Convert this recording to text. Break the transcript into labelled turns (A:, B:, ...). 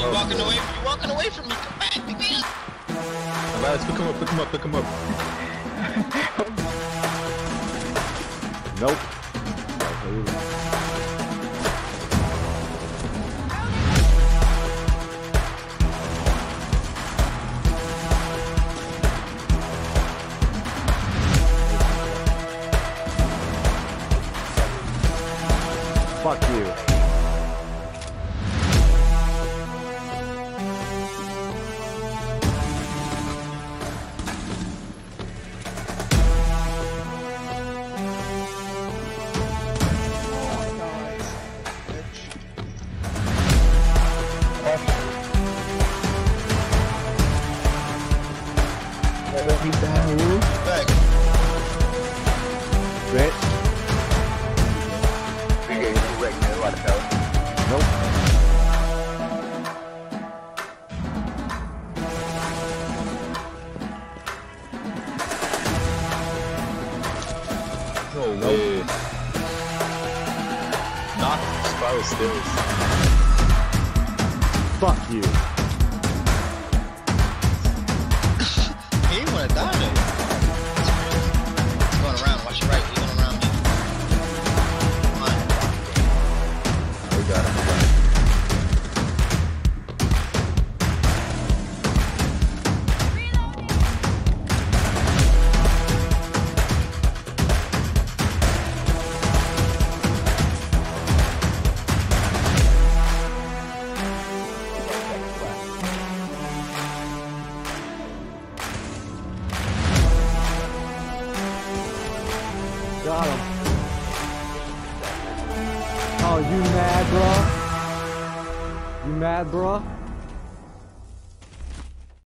A: you walking away? You walking away from me? Come back, nigga.
B: Guys, pick him up, pick him up, pick him up.
C: Nope. Fuck you.
A: Back.
C: Great. Nope.
B: No way. Knock spiral stairs.
C: Fuck you. Got him. Oh, you mad, bro? You mad, bro?